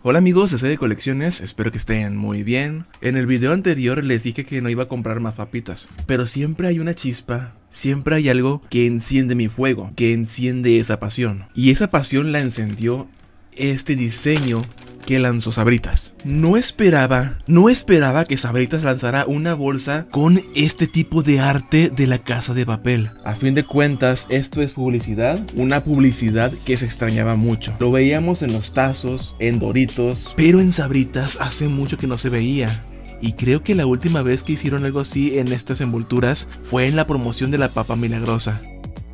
Hola amigos de Serie Colecciones, espero que estén muy bien. En el video anterior les dije que no iba a comprar más papitas, pero siempre hay una chispa, siempre hay algo que enciende mi fuego, que enciende esa pasión. Y esa pasión la encendió este diseño que lanzó Sabritas. No esperaba, no esperaba que Sabritas lanzara una bolsa con este tipo de arte de la casa de papel. A fin de cuentas, esto es publicidad, una publicidad que se extrañaba mucho. Lo veíamos en los tazos, en Doritos, pero en Sabritas hace mucho que no se veía. Y creo que la última vez que hicieron algo así en estas envolturas fue en la promoción de la papa milagrosa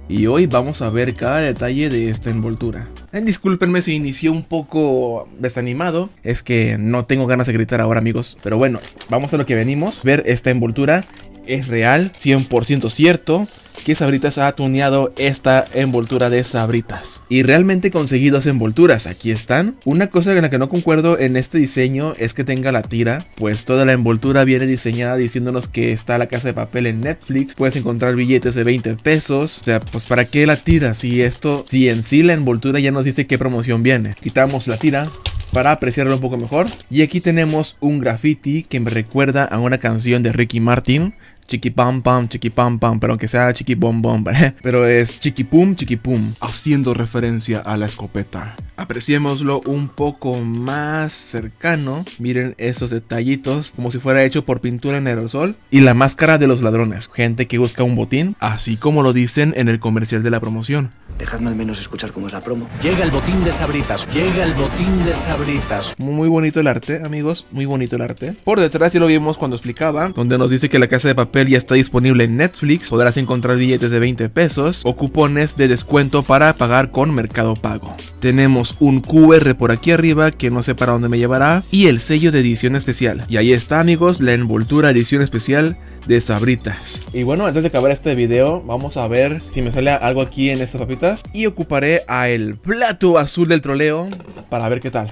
y hoy vamos a ver cada detalle de esta envoltura. Eh, discúlpenme si inició un poco desanimado, es que no tengo ganas de gritar ahora amigos, pero bueno, vamos a lo que venimos, ver esta envoltura es real, 100% cierto, que Sabritas ha tuneado esta envoltura de Sabritas. Y realmente conseguí dos envolturas, aquí están. Una cosa en la que no concuerdo en este diseño es que tenga la tira, pues toda la envoltura viene diseñada diciéndonos que está la casa de papel en Netflix, puedes encontrar billetes de 20 pesos, o sea, pues para qué la tira si esto, si en sí la envoltura ya nos dice qué promoción viene. Quitamos la tira, para apreciarlo un poco mejor. Y aquí tenemos un graffiti que me recuerda a una canción de Ricky Martin chiqui pam pam, chiqui pam pam, pero aunque sea chiqui bom bom, pero es chiqui pum, chiqui pum, haciendo referencia a la escopeta. Apreciémoslo un poco más cercano. Miren esos detallitos, como si fuera hecho por pintura en aerosol. Y la máscara de los ladrones, gente que busca un botín, así como lo dicen en el comercial de la promoción. Dejadme al menos escuchar cómo es la promo. Llega el botín de sabritas. Llega el botín de sabritas. Muy bonito el arte, amigos. Muy bonito el arte. Por detrás ya lo vimos cuando explicaba, donde nos dice que la casa de ya está disponible en Netflix. Podrás encontrar billetes de 20 pesos o cupones de descuento para pagar con Mercado Pago. Tenemos un QR por aquí arriba que no sé para dónde me llevará y el sello de edición especial. Y ahí está, amigos, la envoltura edición especial de sabritas. Y bueno, antes de acabar este video, vamos a ver si me sale algo aquí en estas papitas. Y ocuparé a el plato azul del troleo para ver qué tal.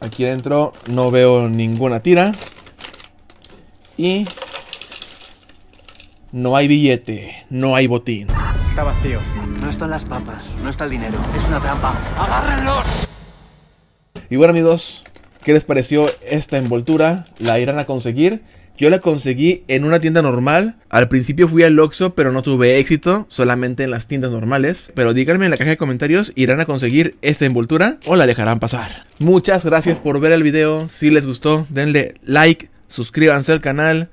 Aquí adentro no veo ninguna tira. Y no hay billete, no hay botín. Está vacío. No están las papas, no está el dinero. Es una trampa. ¡Agárrenlos! Y bueno amigos, ¿Qué les pareció esta envoltura? ¿La irán a conseguir? Yo la conseguí en una tienda normal. Al principio fui al Oxxo, pero no tuve éxito, solamente en las tiendas normales. Pero díganme en la caja de comentarios, ¿irán a conseguir esta envoltura o la dejarán pasar? Muchas gracias por ver el video. Si les gustó, denle like, suscríbanse al canal,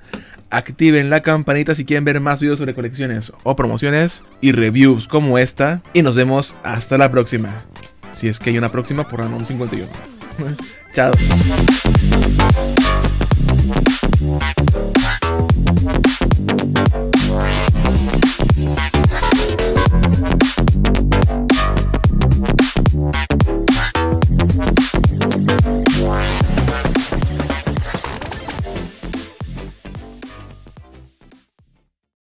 activen la campanita si quieren ver más videos sobre colecciones o promociones y reviews como esta. Y nos vemos hasta la próxima. Si es que hay una próxima por Anon 51. Chao.